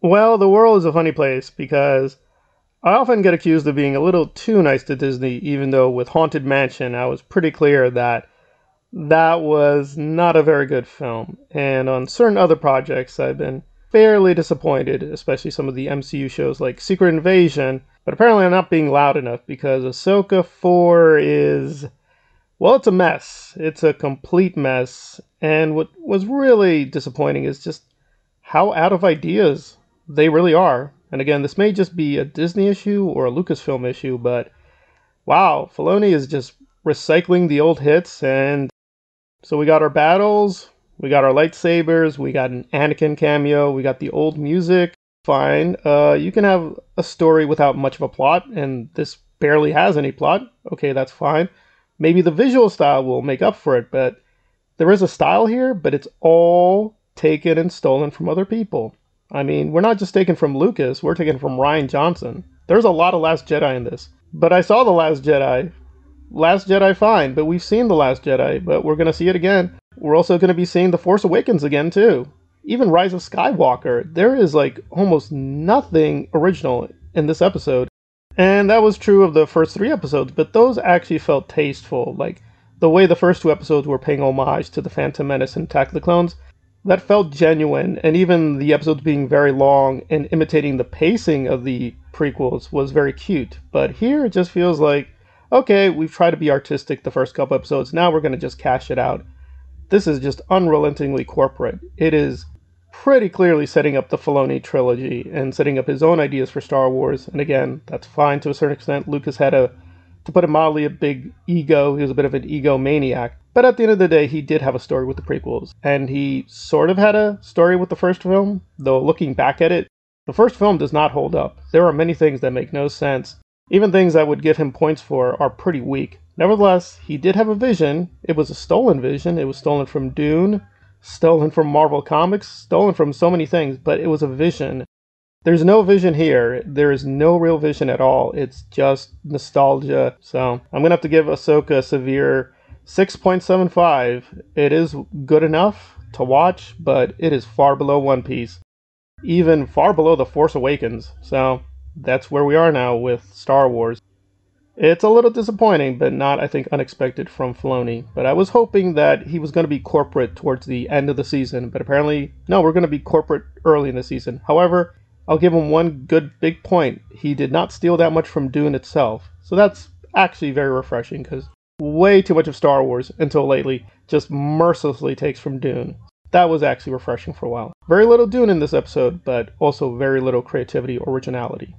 Well, the world is a funny place because I often get accused of being a little too nice to Disney, even though with Haunted Mansion, I was pretty clear that that was not a very good film. And on certain other projects, I've been fairly disappointed, especially some of the MCU shows like Secret Invasion. But apparently, I'm not being loud enough because Ahsoka 4 is. Well, it's a mess. It's a complete mess. And what was really disappointing is just how out of ideas they really are. And again, this may just be a Disney issue or a Lucasfilm issue, but wow, Filoni is just recycling the old hits. And so we got our battles, we got our lightsabers, we got an Anakin cameo, we got the old music. Fine. Uh, you can have a story without much of a plot, and this barely has any plot. Okay, that's fine. Maybe the visual style will make up for it, but there is a style here, but it's all taken and stolen from other people. I mean, we're not just taking from Lucas, we're taking from Rian Johnson. There's a lot of Last Jedi in this. But I saw The Last Jedi. Last Jedi, fine, but we've seen The Last Jedi, but we're going to see it again. We're also going to be seeing The Force Awakens again, too. Even Rise of Skywalker, there is like almost nothing original in this episode. And that was true of the first three episodes, but those actually felt tasteful. Like the way the first two episodes were paying homage to The Phantom Menace and Attack the Clones, that felt genuine, and even the episodes being very long and imitating the pacing of the prequels was very cute. But here it just feels like, okay, we've tried to be artistic the first couple episodes, now we're going to just cash it out. This is just unrelentingly corporate. It is pretty clearly setting up the Filoni trilogy and setting up his own ideas for Star Wars. And again, that's fine to a certain extent. Lucas had a, to put it mildly, a big ego. He was a bit of an egomaniac. But at the end of the day, he did have a story with the prequels, and he sort of had a story with the first film, though looking back at it, the first film does not hold up. There are many things that make no sense. Even things I would give him points for are pretty weak. Nevertheless, he did have a vision. It was a stolen vision. It was stolen from Dune, stolen from Marvel Comics, stolen from so many things, but it was a vision. There's no vision here. There is no real vision at all. It's just nostalgia. So I'm going to have to give Ahsoka a severe 6.75. It is good enough to watch, but it is far below One Piece, even far below The Force Awakens. So that's where we are now with Star Wars. It's a little disappointing, but not, I think, unexpected from Filoni. But I was hoping that he was going to be corporate towards the end of the season, but apparently, no, we're going to be corporate early in the season. However, I'll give him one good big point. He did not steal that much from Dune itself. So that's actually very refreshing because way too much of Star Wars until lately just mercilessly takes from Dune. That was actually refreshing for a while. Very little Dune in this episode, but also very little creativity or originality.